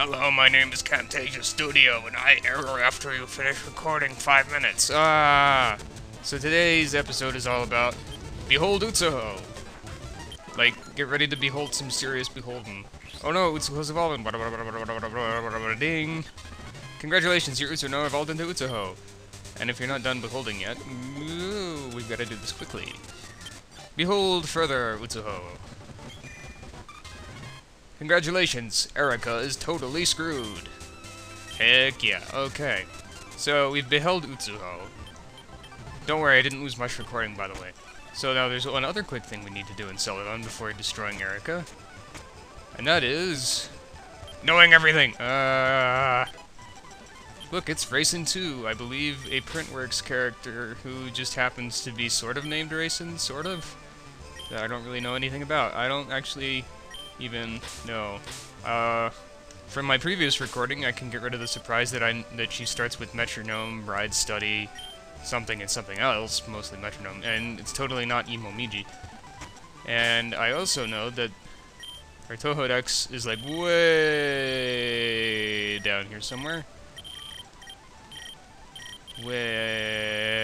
Hello, my name is Camtasia Studio, and I error after you finish recording five minutes. Ah! So today's episode is all about Behold Utsuho. Like, get ready to behold some serious beholden. Oh no, Utsuho's evolving. Ding! Congratulations, your Utsuho now evolved into Utsuho. And if you're not done beholding yet, we've got to do this quickly. Behold further, Utsuho. Congratulations, Erica is totally screwed. Heck yeah, okay. So, we've beheld Utsuho. Don't worry, I didn't lose much recording, by the way. So now there's one other quick thing we need to do in Celadon before destroying Erica. And that is... Knowing everything! Uh... Look, it's Reisen 2, I believe a Printworks character who just happens to be sort of named Reisen, sort of? That I don't really know anything about. I don't actually even know. Uh, from my previous recording, I can get rid of the surprise that I that she starts with metronome, ride study, something and something else, mostly metronome, and it's totally not Emo Miji. And I also know that her Touhoudex is like way down here somewhere. Way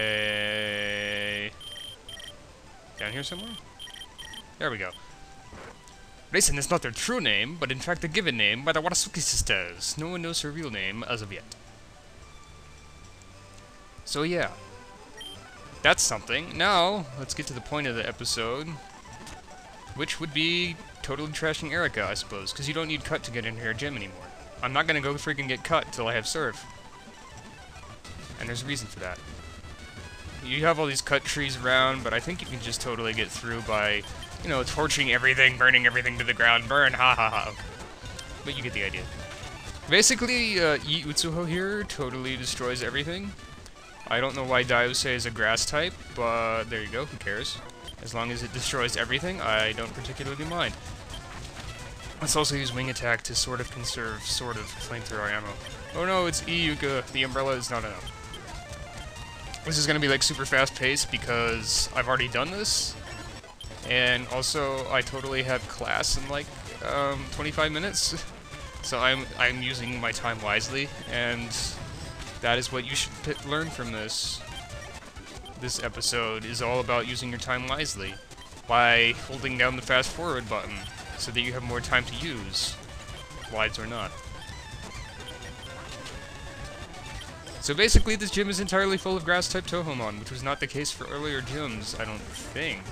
down here somewhere? There we go. Reisen is not their true name, but in fact a given name by the Watatsuki sisters. No one knows her real name as of yet. So yeah. That's something. Now, let's get to the point of the episode. Which would be totally trashing Erica, I suppose, because you don't need cut to get in her gym anymore. I'm not gonna go freaking get cut till I have surf. And there's a reason for that. You have all these cut trees around, but I think you can just totally get through by you know, torching everything, burning everything to the ground, burn, ha ha ha. But you get the idea. Basically, uh, Utsuho here totally destroys everything. I don't know why Daiyousei is a grass type, but there you go, who cares? As long as it destroys everything, I don't particularly mind. Let's also use Wing Attack to sort of conserve, sort of, flamethrower ammo. Oh no, it's Iyuka. The umbrella is not enough. This is gonna be like super fast paced because I've already done this, and also, I totally have class in like um, 25 minutes, so I'm I'm using my time wisely, and that is what you should learn from this. This episode is all about using your time wisely by holding down the fast forward button so that you have more time to use, slides or not. So basically, this gym is entirely full of grass-type Touhoumon, which was not the case for earlier gyms, I don't think.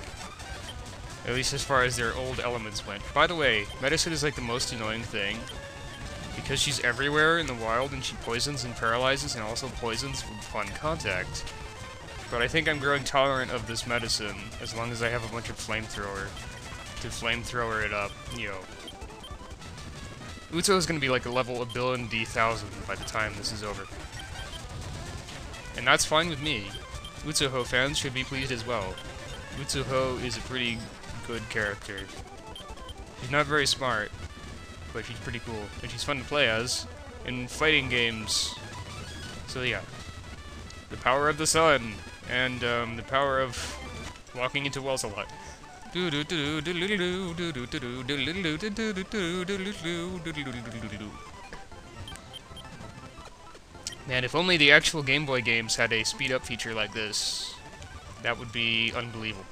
At least as far as their old elements went. By the way, Medicine is like the most annoying thing. Because she's everywhere in the wild and she poisons and paralyzes and also poisons upon contact. But I think I'm growing tolerant of this medicine as long as I have a bunch of flamethrower to flamethrower it up, you know. Uto is going to be like a level a billion D thousand by the time this is over. And that's fine with me. Utsuho fans should be pleased as well. Utsuho is a pretty good character. She's not very smart, but she's pretty cool, and she's fun to play as in fighting games. So yeah, the power of the sun, and um, the power of walking into walls a lot. Man, if only the actual Game Boy games had a speed-up feature like this, that would be unbelievable.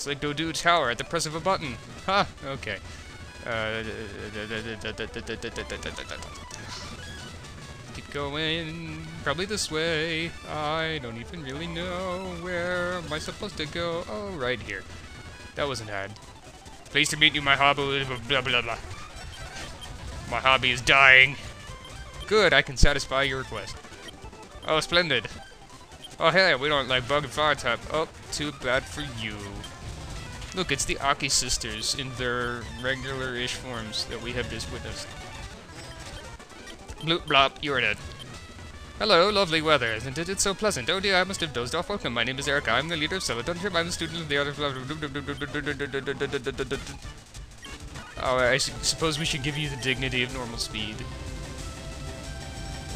It's like go do tower at the press of a button. Ha! Huh, okay. Uh, keep going. Probably this way. I don't even really know where am I supposed to go. Oh, right here. That wasn't hard. Pleased to meet you, my hobby. Blah blah blah. My hobby is dying. Good, I can satisfy your request. Oh, splendid. Oh, hey, we don't like bug and fire type. Oh, too bad for you. Look, it's the Aki sisters in their regular-ish forms that we have just witnessed. Bloop blop, you're dead. Hello, lovely weather, isn't it? It's so pleasant. Oh dear, I must have dozed off. Welcome, my name is Erica. I'm the leader of Celadon. I'm the student of the other... Oh, I suppose we should give you the dignity of normal speed.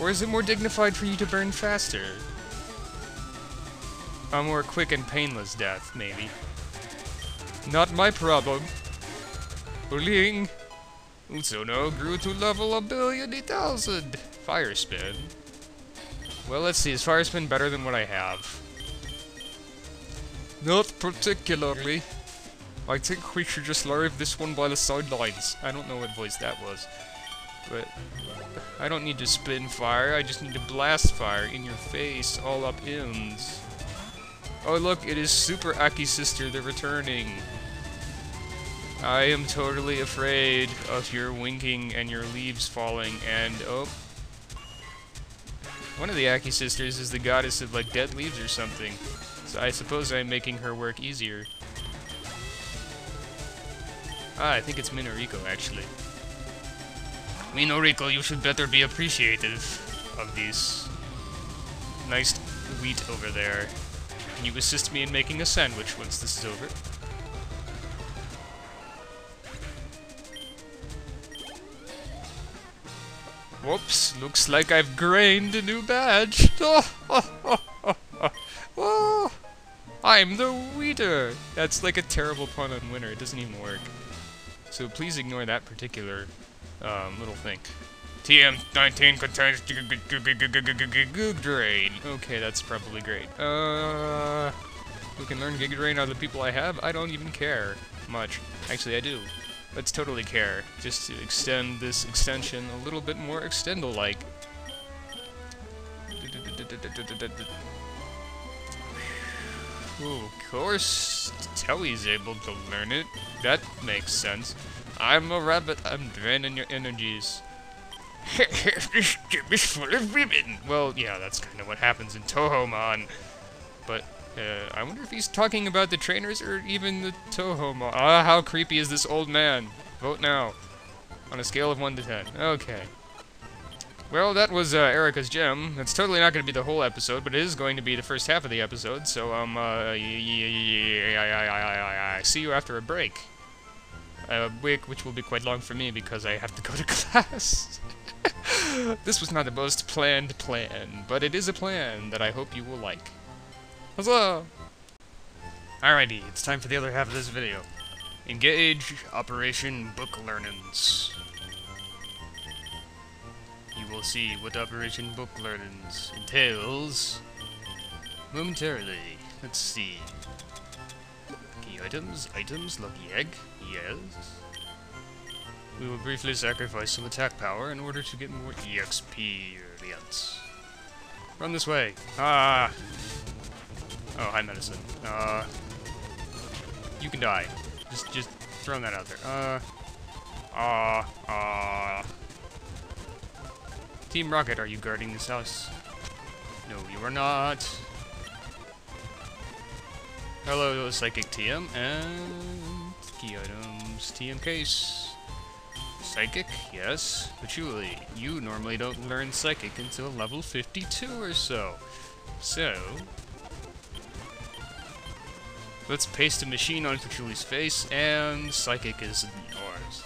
Or is it more dignified for you to burn faster? A more quick and painless death, maybe. Not my problem. Bullying. Utsuho grew to level a billion eight thousand. Fire spin. Well, let's see. Is fire spin better than what I have? Not particularly. I think we should just leave this one by the sidelines. I don't know what voice that was. But I don't need to spin fire, I just need to blast fire in your face, all up ends. Oh look, it is Super Aki Sister, they're returning. I am totally afraid of your winking and your leaves falling, and oh. One of the Aki sisters is the goddess of like dead leaves or something. So I suppose I'm making her work easier. Ah, I think it's Minoriko actually. Minoriko, you should better be appreciative of these nice wheat over there. Can you assist me in making a sandwich once this is over? Whoops, looks like I've grained a new badge. Oh, I'm the Weeder! That's like a terrible pun on winner, it doesn't even work. So please ignore that particular um, little thing. TM19 contains Drain. Okay, that's probably great. Uh, we can learn Giga Drain of the people I have? I don't even care much. Actually, I do. Let's totally care, just to extend this extension a little bit more extendo-like. Ooh, of course, Telly's able to learn it. That makes sense. I'm a rabbit, I'm draining your energies. This gym is full of women! Well, yeah, that's kind of what happens in Touhoumon. But uh, I wonder if he's talking about the trainers or even the Touhou Ah, how creepy is this old man? Vote now. On a scale of 1 to 10. Okay. Well, that was uh, Erica's gem. It's totally not going to be the whole episode, but it is going to be the first half of the episode, so, um, uh, see you after a break. A break which will be quite long for me because I have to go to class. this was not the most planned plan, but it is a plan that I hope you will like. Huzzah! Alrighty, it's time for the other half of this video. Engage Operation Book Learnings. You will see what Operation Book Learnings entails momentarily. Let's see. Key items, items, lucky egg, yes. We will briefly sacrifice some attack power in order to get more EXP. Run this way. Ah! Oh, hi, medicine. Uh, you can die. Just, just throwing that out there. Uh, ah, uh, ah. Uh. Team Rocket, are you guarding this house? No, you are not. Hello, Psychic TM, and key items, TM case. Psychic, yes. Patchouli, uh, you normally don't learn Psychic until level 52 or so. So, Let's paste a machine on Patchouli's face, and Psychic is ours.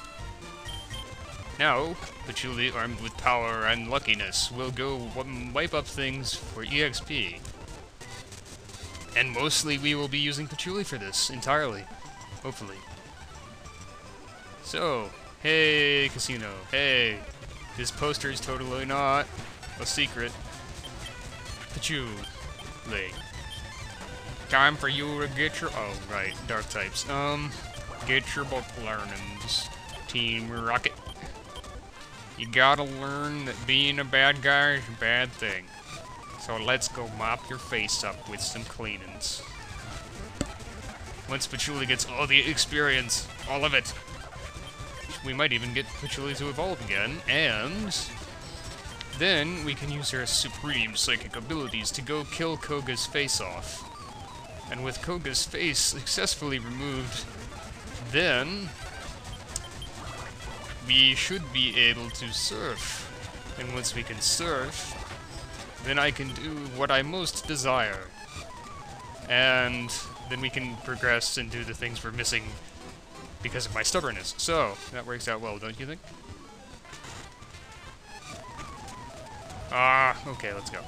Now, Patchouli, armed with power and luckiness, will go um, wipe up things for EXP. And mostly we will be using Patchouli for this, entirely. Hopefully. So, hey, Casino, hey. This poster is totally not a secret. Patchouli. Time for you to get your... Oh, right. Dark types. Um, get your book learnings. Team Rocket. You gotta learn that being a bad guy is a bad thing. So let's go mop your face up with some cleanings. Once Patchouli gets all the experience, all of it, we might even get Patchouli to evolve again, and then we can use her supreme psychic abilities to go kill Koga's face off. And with Koga's face successfully removed, then we should be able to surf. And once we can surf, then I can do what I most desire. And then we can progress and do the things we're missing because of my stubbornness. So, that works out well, don't you think? Ah, okay, let's go.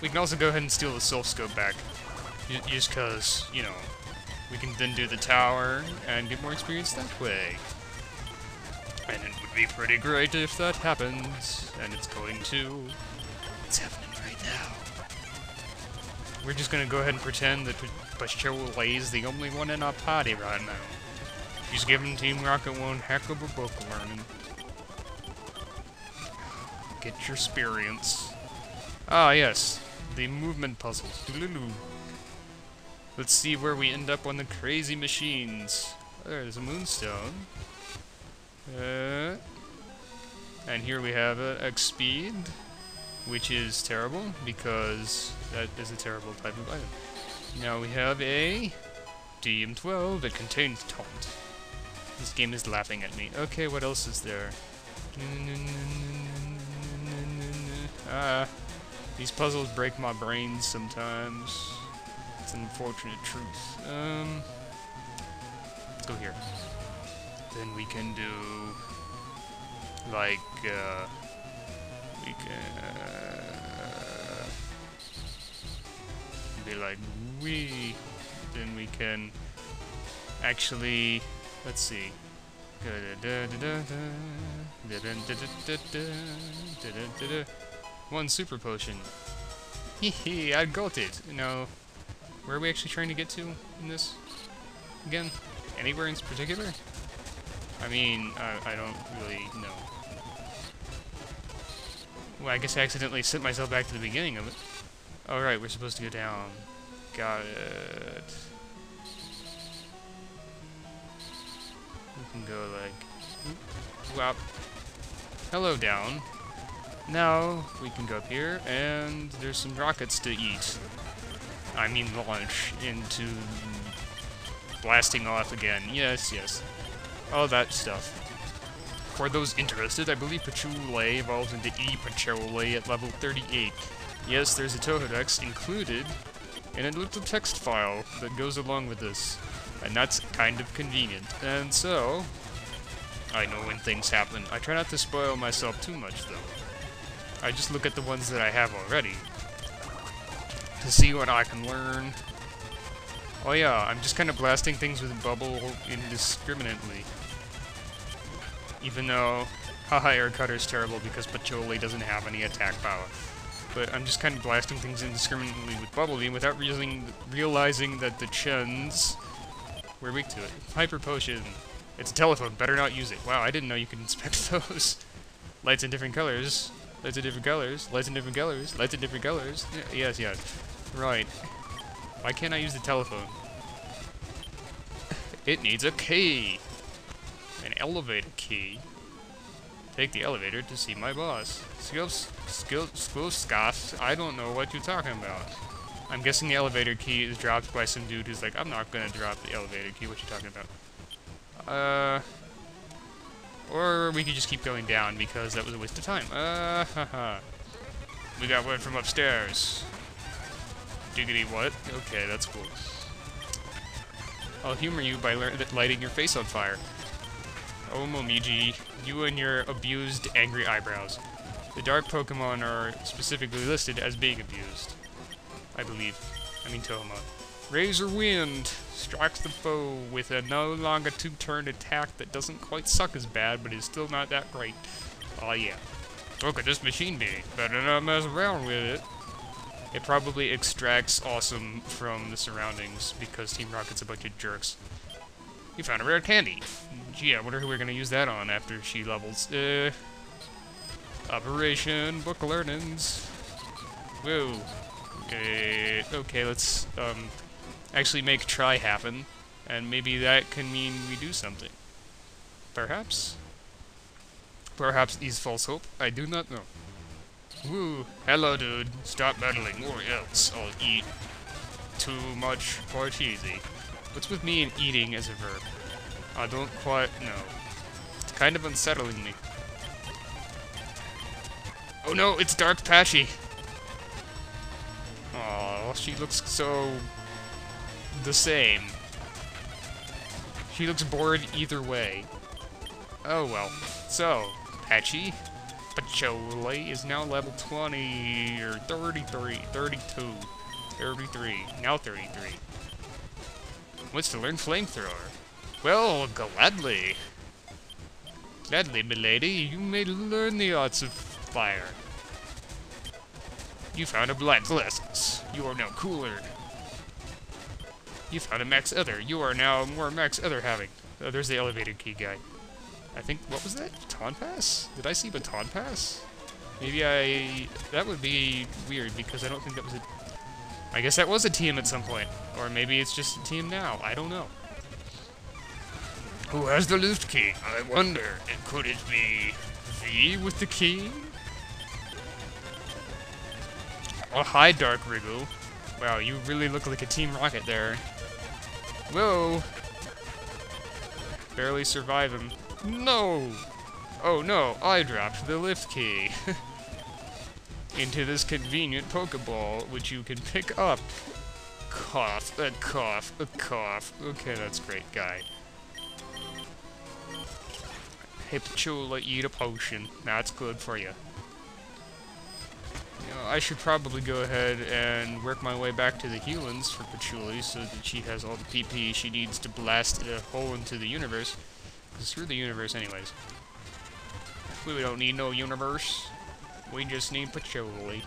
We can also go ahead and steal the Soul Scope back. just because, you know, We can then do the tower and get more experience that way. And it would be pretty great if that happens. And it's going to. It's happening right now. We're just gonna go ahead and pretend that Pachola is the only one in our party right now. She's giving Team Rocket one heck of a book learning. Get your experience. Ah, yes. The movement puzzles. Let's see where we end up on the crazy machines. There's a moonstone. Uh, and here we have a X speed, which is terrible because that is a terrible type of item. Now we have a TM12 that contains taunt. This game is laughing at me. Okay, what else is there? Ah, these puzzles break my brains sometimes. It's an unfortunate truth. Um, let's go here. Then we can do like uh, we can uh, be like we. Then we can actually let's see. One super potion. Hehe, I got it. Now, where are we actually trying to get to in this? Again? Anywhere in particular? I mean, I don't really know. Well, I guess I accidentally sent myself back to the beginning of it. Alright, we're supposed to go down. Got it. We can go like... Whoop, Hello, down. Now, we can go up here, and there's some rockets to eat. I mean launch into blasting off again. Yes, yes. All that stuff. For those interested, I believe Patchouli evolves into E Patchouli at level 38. Yes, there's a Touhoudex included in a little text file that goes along with this. And that's kind of convenient. And so, I know when things happen. I try not to spoil myself too much, though. I just look at the ones that I have already to see what I can learn. Oh yeah, I'm just kind of blasting things with bubble indiscriminately. Even though, haha, air cutter is terrible because Patchouli doesn't have any attack power. But I'm just kind of blasting things indiscriminately with bubble beam without realizing, realizing that the Chuns were weak to it. Hyper potion. It's a telephone, better not use it. Wow, I didn't know you could inspect those. Lights in different colors. Lights in different colors. Lights in different colors. Lights in different colors. Yes, yes. Right. Why can't I use the telephone? It needs a key. An elevator key. Take the elevator to see my boss. Skills, skills, skills. I don't know what you're talking about. I'm guessing the elevator key is dropped by some dude who's like, I'm not gonna drop the elevator key. What you talking about? Uh, or we could just keep going down because that was a waste of time. Uh, haha. We got word from upstairs. Diggity what? Okay, that's cool. I'll humor you by lighting your face on fire. Oh, Momiji, you and your abused, angry eyebrows. The dark Pokemon are specifically listed as being abused. I believe. I mean Touhoumon. Razor Wind strikes the foe with a no longer two-turn attack that doesn't quite suck as bad, but is still not that great. Oh yeah. Look at this machine being. Better not mess around with it. It probably extracts awesome from the surroundings because Team Rocket's a bunch of jerks. You found a rare candy. Gee, I wonder who we're gonna use that on after she levels. Uh, Operation Book Learnings. Whoa. Okay, okay, let's um, actually make try happen, and maybe that can mean we do something. Perhaps? Perhaps is false hope? I do not know. Woo, hello dude, stop meddling or else I'll eat too much easy. What's with me and eating as a verb? I don't quite know. It's kind of unsettling me. Oh no, it's Dark Patchy! Oh, she looks so the same. She looks bored either way. Oh well. So, Patchy Pachole is now level 20 or 33, 32, 33, now 33. Wants to learn flamethrower. Well, gladly. Gladly, milady, you may learn the arts of fire. You found a lessons. You are now cooler. You found a max ether. You are now more max ether having. Oh, there's the elevator key guy. I think, what was that? Baton Pass? Did I see Baton Pass? Maybe I... That would be weird, because I don't think that was a... I guess that was a team at some point. Or maybe it's just a team now. I don't know. Who has the lift key? I wonder. And could it be V with the key? Oh, hi, Dark Wriggle. Wow, you really look like a Team Rocket there. Whoa! Barely survive him. No! Oh no, I dropped the lift key. Into this convenient Pokeball, which you can pick up. Cough, a cough, a cough. Okay, that's great, guy. Hey, eat a potion. That's good for you. You know, I should probably go ahead and work my way back to the Helans for Patchouli so that she has all the PP she needs to blast a hole into the universe. Screw the universe anyways. We don't need no universe. We just need Patchouli.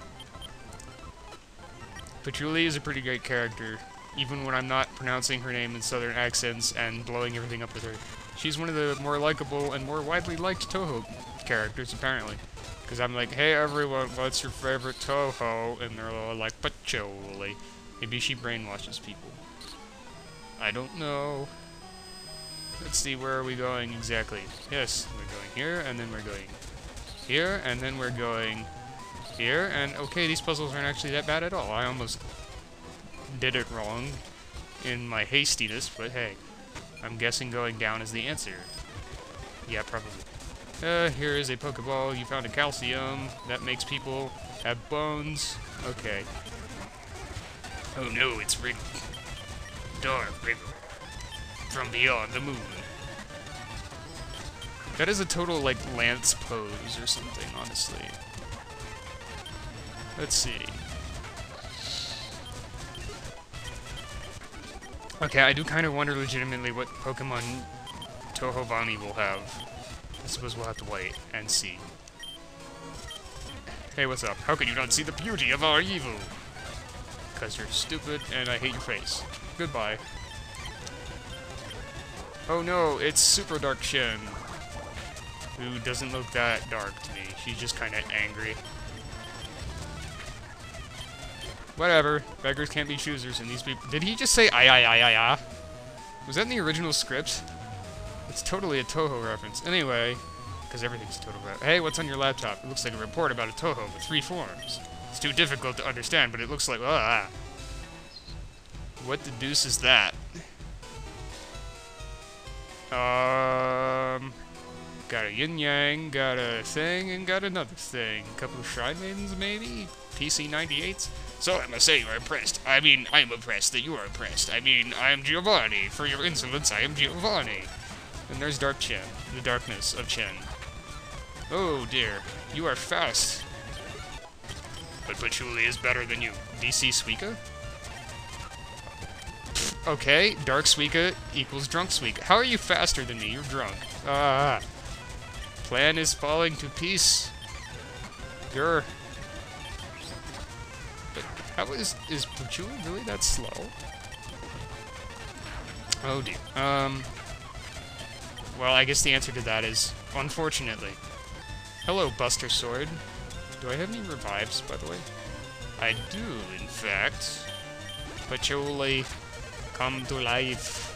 Patchouli is a pretty great character, even when I'm not pronouncing her name in southern accents and blowing everything up with her. She's one of the more likable and more widely liked Touhou characters, apparently. Because I'm like, hey everyone, what's your favorite Touhou? And they're all like, Patchouli. Maybe she brainwashes people. I don't know. Let's see, where are we going exactly? Yes, we're going here, and then we're going here, and then we're going here, and okay, these puzzles aren't actually that bad at all. I almost did it wrong in my hastiness, but hey. I'm guessing going down is the answer. Yeah, probably. Uh, here is a Pokeball. You found a calcium. That makes people have bones. Okay. Oh no, it's Wriggle. Dark Wriggle. From beyond the moon. That is a total, like, Lance pose or something, honestly. Let's see. Okay, I do kind of wonder legitimately what Pokemon Touhou Vani will have. I suppose we'll have to wait and see. Hey, what's up? How can you not see the beauty of our evil? Because you're stupid and I hate your face. Goodbye. Oh no, it's Super Dark Chen. Who doesn't look that dark to me. She's just kind of angry. Whatever. Beggars can't be choosers, and these people... Did he just say I, I, I, I, I? Was that in the original script? It's totally a Touhou reference. Anyway, because everything's total Hey, what's on your laptop? It looks like a report about a Touhou with three forms. It's too difficult to understand, but it looks like... Ah. What the deuce is that? Um... Got a yin yang, got a thing, and got another thing. A couple of shrine maybe? PC 98s? So I must say you are impressed. I mean, I am impressed that you are impressed. I mean, I am Giovanni. For your insolence, I am Giovanni. And there's Dark Chen, the darkness of Chen. Oh dear, you are fast. But Patchouli is better than you. DC Suika? Okay, Dark Suika equals Drunk Suika. How are you faster than me? You're drunk. Ah. Plan is falling to piece. Grr. How is is Patchouli really that slow? Oh dear. Um. Well, I guess the answer to that is unfortunately. Hello, Buster Sword. Do I have any revives, by the way? I do, in fact. Patchouli, come to life.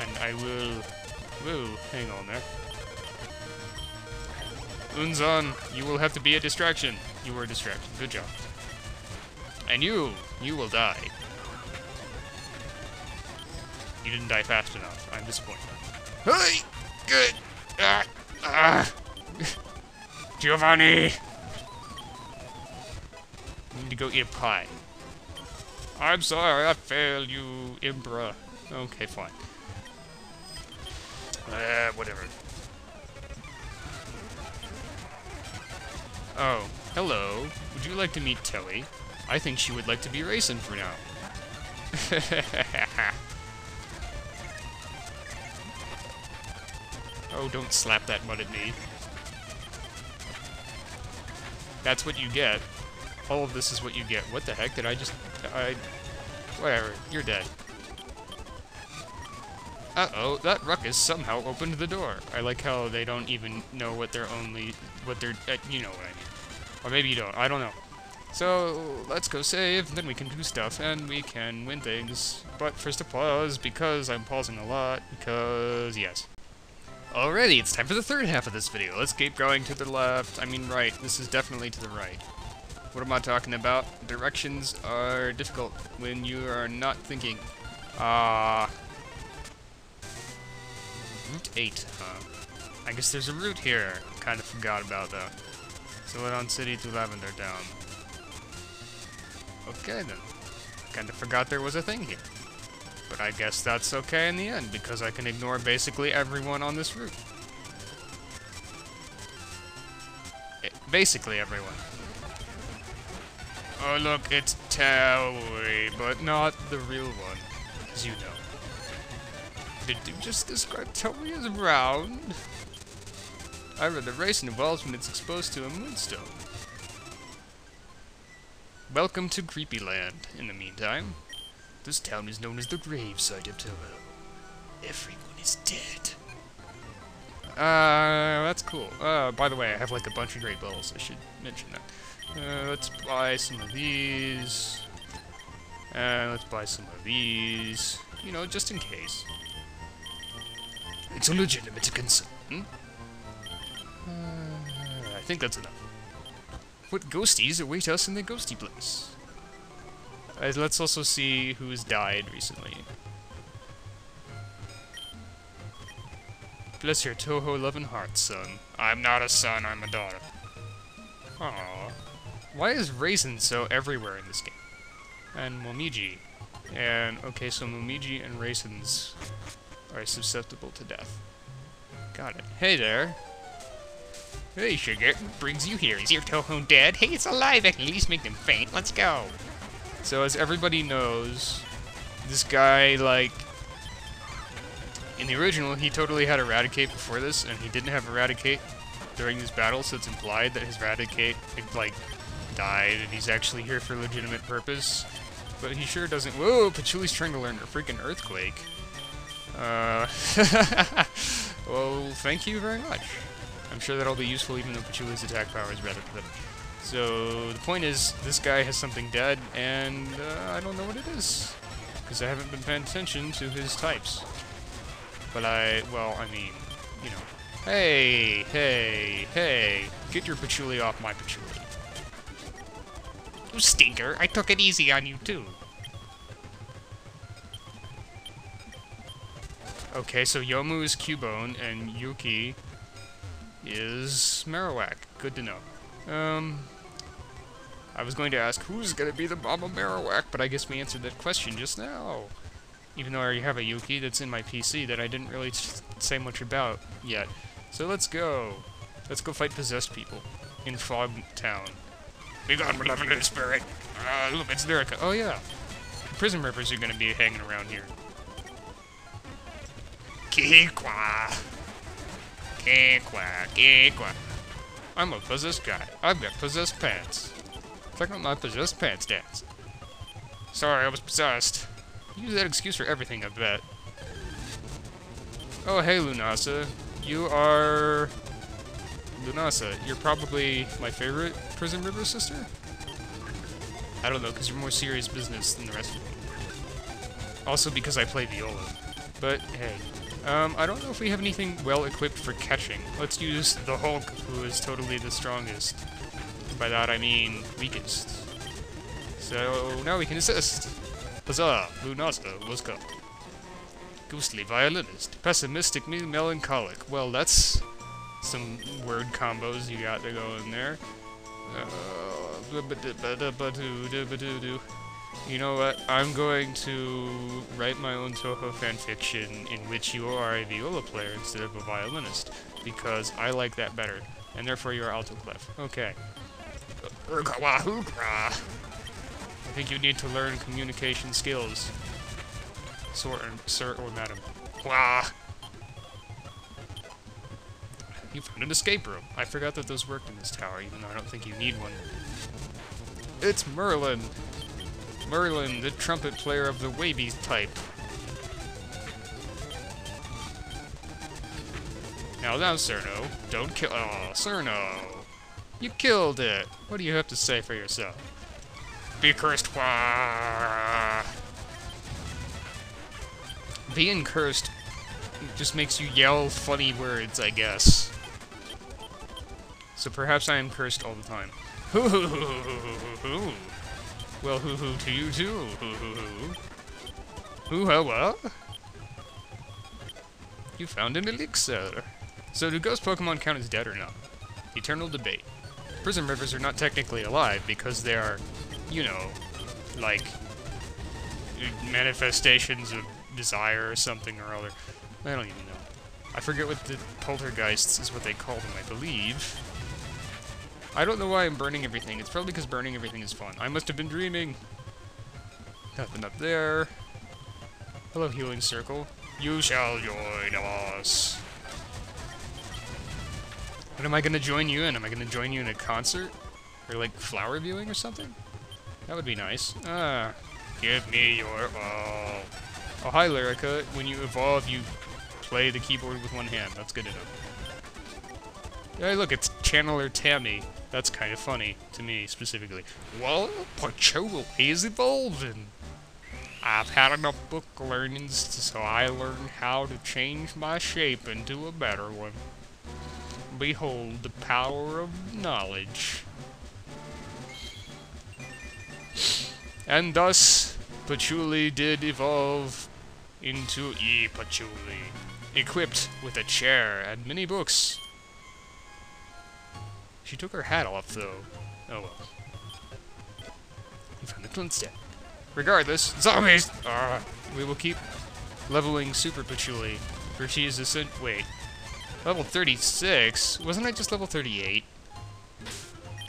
And I will... Whoa, hang on there. Unzan, you will have to be a distraction. You were a distraction. Good job. And you, you will die. You didn't die fast enough. I'm disappointed. Hey! Good! Ah! Ah! Giovanni! need to go eat a pie. I'm sorry, I failed you, Imbra. Okay, fine. Uh, whatever. Oh, hello. Would you like to meet Telly? I think she would like to be racing for now. oh, don't slap that mud at me. That's what you get. All of this is what you get. What the heck? Did I just... I... Whatever. You're dead. Uh-oh, that ruckus somehow opened the door. I like how they don't even know what their only... What their... Uh, you know what or maybe you don't. I don't know. So, let's go save, then we can do stuff, and we can win things. But first to pause, because I'm pausing a lot, because yes. Alrighty, it's time for the third half of this video. Let's keep going to the left. I mean right. This is definitely to the right. What am I talking about? Directions are difficult when you are not thinking. Ah. Uh, route 8, huh? I guess there's a route here. Kind of forgot about that. Celadon City to Lavender Town. Okay then. I Kinda forgot there was a thing here. But I guess that's okay in the end, because I can ignore basically everyone on this route. It, eh, basically everyone. Oh look, it's Towie, but not the real one, as you know. Did you just describe Towie as round? Read the race evolves when it's exposed to a moonstone. Welcome to Creepyland, in the meantime. This town is known as the gravesite of Touhou. Everyone is dead. Uh, that's cool. Uh, by the way, I have like a bunch of great balls. I should mention that. Uh, let's buy some of these. Uh, let's buy some of these. You know, just in case. It's a legitimate concern. Uh, I think that's enough. What ghosties await us in the ghosty place? Uh, let's also see who's died recently. Bless your Touhou loving heart, son. I'm not a son, I'm a daughter. Aww. Why is Reisen so everywhere in this game? And Momiji. And, okay, so Momiji and Reisens are susceptible to death. Got it. Hey there. Hey, sugar. What brings you here? Is your Touhou dead? Hey, it's alive. I can at least make them faint. Let's go. So, as everybody knows, this guy, like... In the original, he totally had Eradicate before this, and he didn't have Eradicate during this battle, so it's implied that his Eradicate, like, died, and he's actually here for legitimate purpose. But he sure doesn't... Whoa, Patchouli's trying to learn a freaking Earthquake. Uh... well, thank you very much. I'm sure that'll be useful even though Patchouli's attack power is rather pathetic. So, the point is, this guy has something dead, and uh, I don't know what it is. Because I haven't been paying attention to his types. But I, well, I mean, you know. Hey, hey, hey, get your patchouli off my patchouli. You stinker, I took it easy on you too. Okay, so Yomu is Cubone, and Yuki is Marowak. Good to know. Um, I was going to ask who's going to be the Mama Marowak, but I guess we answered that question just now. Even though I already have a Yuki that's in my PC that I didn't really say much about yet. So let's go. Let's go fight possessed people in Fog Town. Be gone, malevolent spirit. Uh, look, it's Lyrica. Oh yeah. Prismrivers are going to be hanging around here. Kikwa. I'm a possessed guy. I've got possessed pants. Check out my possessed pants dance. Sorry, I was possessed. Use that excuse for everything, I bet. Oh, hey, Lunasa. You are... Lunasa, you're probably my favorite Prismriver sister? I don't know, because you're more serious business than the rest of me. Also because I play viola. But, hey, um, I don't know if we have anything well equipped for catching. Let's use the Hulk, who is totally the strongest. By that I mean weakest. So now we can assist. Huzzah! Lunasa was cut. Ghostly violinist. Pessimistically melancholic. Well, that's some word combos you got to go in there. Uh, you know what? I'm going to write my own Touhou fanfiction in which you are a viola player instead of a violinist, because I like that better, and therefore you are alto clef. Okay. I think you need to learn communication skills, sir, sir or madam. You found an escape room. I forgot that those worked in this tower, even though I don't think you need one. It's Merlin! Merlin, the trumpet player of the wavy type. Now, now, Cirno, don't kill- Oh, Cirno! You killed it! What do you have to say for yourself? Be cursed, wah! Being cursed just makes you yell funny words, I guess. So perhaps I am cursed all the time. Hoo hoo hoo hoo hoo hoo hoo. Well, hoo hoo to you too. Hoo hoo hoo. Hoo ha what? You found an elixir. So do ghost Pokemon count as dead or not? Eternal debate. Prism Rivers are not technically alive because they are, you know, like manifestations of desire or something or other. I don't even know. I forget what the poltergeists is what they call them, I believe. I don't know why I'm burning everything. It's probably because burning everything is fun. I must have been dreaming. Nothing up there. Hello, Healing Circle. You shall join us. What am I gonna join you in? Am I gonna join you in a concert? Or like flower viewing or something? That would be nice. Ah, give me your all. Oh, hi, Lyrica. When you evolve, you play the keyboard with one hand. That's good enough. Hey, look, it's Channeler Tammy. That's kind of funny, to me, specifically. Well, Patchouli is evolving. I've had enough book learnings, so I learned how to change my shape into a better one. Behold the power of knowledge. And thus, Patchouli did evolve into E. Patchouli, equipped with a chair and many books. She took her hat off, though. Oh well. We found the twin step. Regardless, zombies! Uh, we will keep leveling Super Patchouli, for she is a cent- wait. Level 36? Wasn't I just level 38?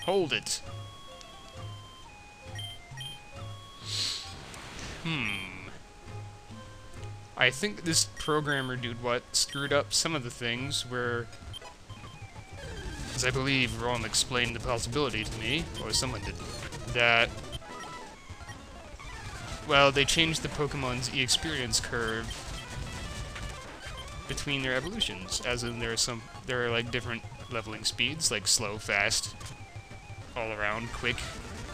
Hold it. Hmm. I think this programmer dude what screwed up some of the things where as I believe Ron explained the possibility to me, or someone did, that well, they changed the Pokemon's E-experience curve between their evolutions, as in there are some, there are like different leveling speeds, like slow, fast, all around, quick,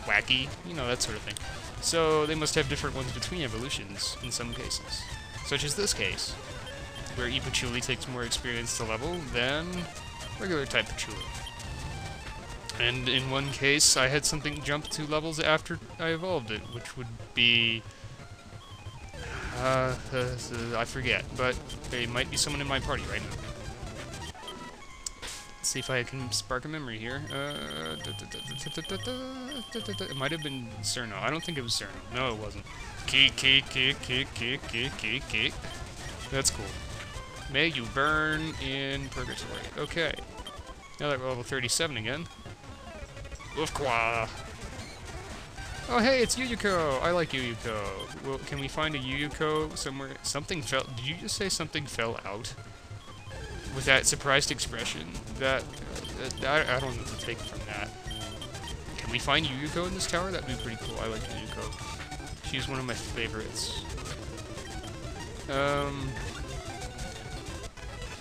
wacky, you know, that sort of thing. So they must have different ones between evolutions in some cases, such as this case, where E takes more experience to level than regular type Patchouli. And in one case, I had something jump two levels after I evolved it, which would be uh, uh, I forget, but there might be someone in my party right now. Let's see if I can spark a memory here. It might have been Cirno. I don't think it was Cirno. No, it wasn't. Kick, kick, kick, kick, kick, kick, kick. That's cool. May you burn in purgatory. Okay. Now that we're level 37 again. Ufqua! Oh, hey, it's Yuyuko! I like Yuyuko. Well, can we find a Yuyuko somewhere? Something fell... Did you just say something fell out? With that surprised expression? That... Uh, I, I don't know what to take from that. Can we find Yuyuko in this tower? That'd be pretty cool. I like Yuyuko. She's one of my favorites. Um...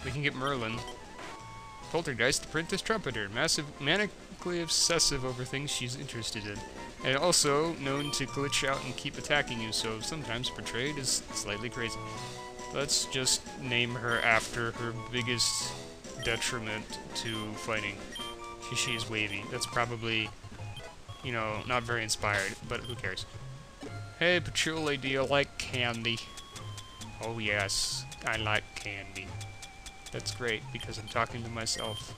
We can get Merlin. Poltergeist, the Princess Trumpeter. Massive, manically obsessive over things she's interested in and also known to glitch out and keep attacking you, so sometimes portrayed as slightly crazy. Let's just name her after her biggest detriment to fighting. She, is wavy. That's probably, you know, not very inspired, but who cares. Hey, Patchouli, do you like candy? Oh yes, I like candy. That's great, because I'm talking to myself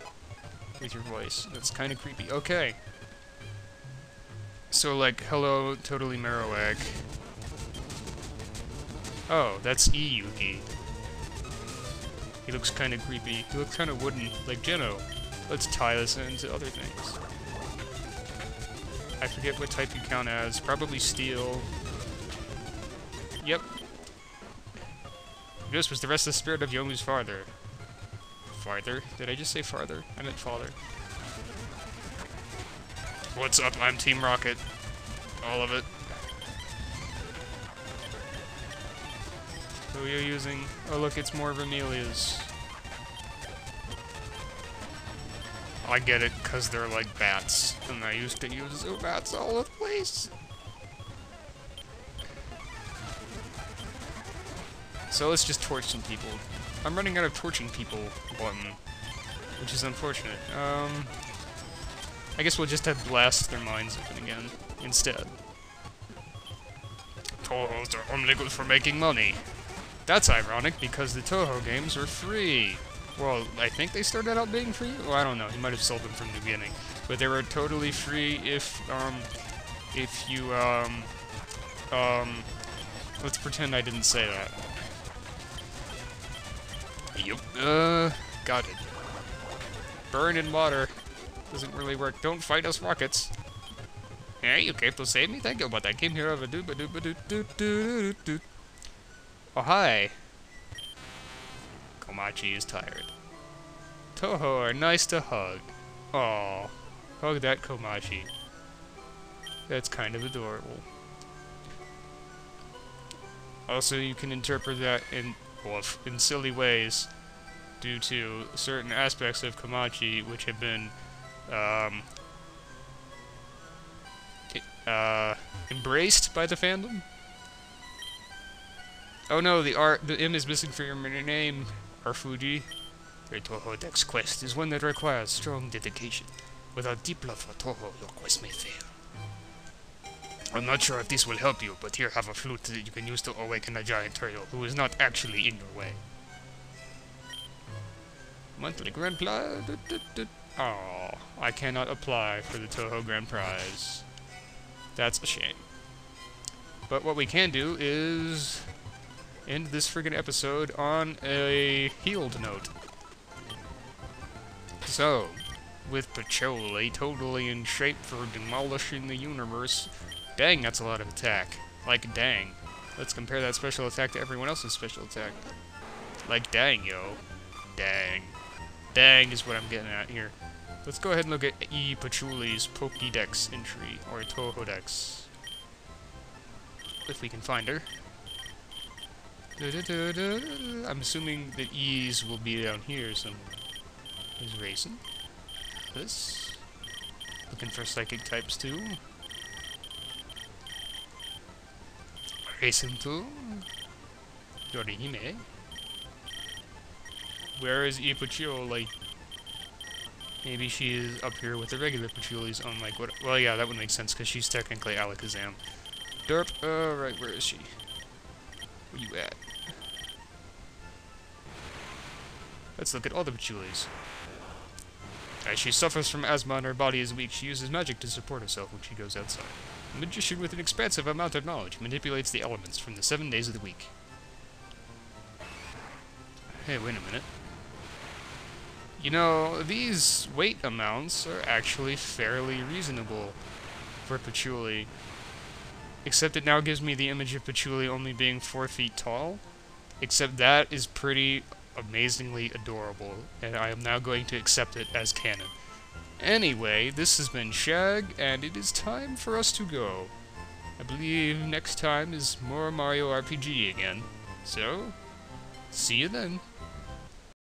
with your voice. That's kind of creepy. Okay. So, like, hello, totally Marowak. Oh, that's Iyuki. He looks kind of creepy. He looks kind of wooden, like Geno. Let's tie this into other things. I forget what type you count as. Probably steel. Yep. This was the restless spirit of Yomu's father. Farther. Did I just say farther? I meant father. What's up? I'm Team Rocket. All of it. Who are you using? Oh look, it's more of Amelia's. I get it, because they're like bats, and I used to use bats all the place. So let's just torch some people. I'm running out of torching people button, which is unfortunate. Um, I guess we'll just have blast their minds open again instead. Touhou's are only good for making money. That's ironic because the Touhou games are free. Well, I think they started out being free. Well, I don't know. He might have sold them from the beginning, but they were totally free if um if you um um let's pretend I didn't say that. Yep. Uh, got it. Burn in water. Doesn't really work. Don't fight us rockets. Hey, you came to save me? Thank you, but I came here of a doo ba doo ba doo doo doo doo Oh, hi. Komachi is tired. Touhou are nice to hug. Aw. Hug that Komachi. That's kind of adorable. Also, you can interpret that in well, in silly ways due to certain aspects of Komachi which have been um, uh, embraced by the fandom. Oh no, the R, the M is missing from your name, Arfuji. Your Touhoudex quest is one that requires strong dedication. Without deep love for Toho, your quest may fail. I'm not sure if this will help you, but here have a flute that you can use to awaken a giant turtle who is not actually in your way. Monthly Grand Prize. Oh, I cannot apply for the Touhou Grand Prize. That's a shame. But what we can do is end this friggin' episode on a healed note. So, with Patchouli totally in shape for demolishing the universe, Dang, that's a lot of attack. Like, dang. Let's compare that special attack to everyone else's special attack. Like, dang, yo. Dang. Dang is what I'm getting at here. Let's go ahead and look at E. Patchouli's Pokédex entry, or Touhoudex. If we can find her. I'm assuming that E's will be down here somewhere. Is racing. This. Looking for psychic types too. Hasten Yorihime. Where is Ipuchioli? Maybe she is up here with the regular Patchoulis, unlike what- well yeah, that would make sense, because she's technically Alakazam. Derp, alright, uh, where is she? Where you at? Let's look at all the Patchoulis. As she suffers from asthma and her body is weak, she uses magic to support herself when she goes outside. A magician with an expansive amount of knowledge manipulates the elements from the seven days of the week. Hey, wait a minute. You know, these weight amounts are actually fairly reasonable for Patchouli. Except it now gives me the image of Patchouli only being four feet tall. Except that is pretty amazingly adorable, and I am now going to accept it as canon. Anyway, this has been Shag, and it is time for us to go. I believe next time is more Mario RPG again. So, see you then.